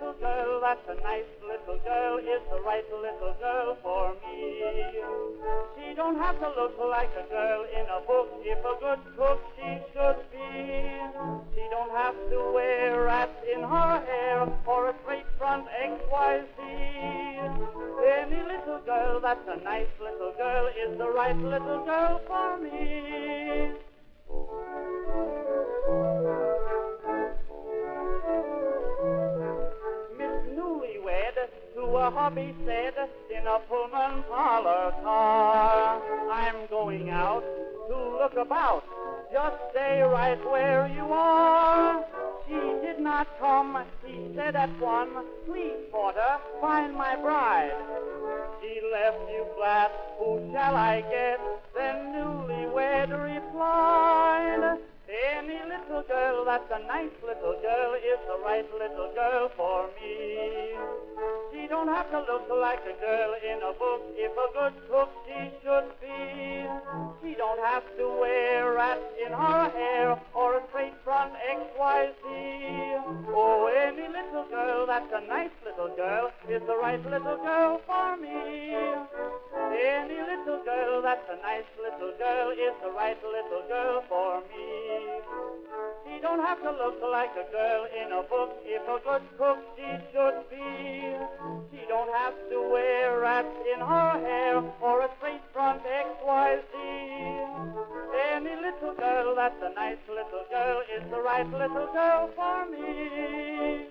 little girl that's a nice little girl is the right little girl for me. She don't have to look like a girl in a book. If a good cook she should be. She don't have to wear rats in her hair or a straight front XYZ. Any little girl that's a nice little girl is the right little girl for me. A hobby said in a Pullman parlor car. I'm going out to look about. Just stay right where you are. She did not come, he said at one. Please, porter, find my bride. She left you flat, who shall I get? Then newlywed replied. Any little girl that's a nice little girl is the right little girl for me. Have to look like a girl in a book. If a good cook she should be. She don't have to wear rats in her hair or a straight front XYZ. Oh, any little girl that's a nice little girl is the right little girl for me. Any little girl that's a nice little girl is the right little girl for me. She don't have to look like a girl in a book. If a good cook she should be. Have to wear rats in her hair or a straight front XYZ. Any little girl that's a nice little girl is the right little girl for me.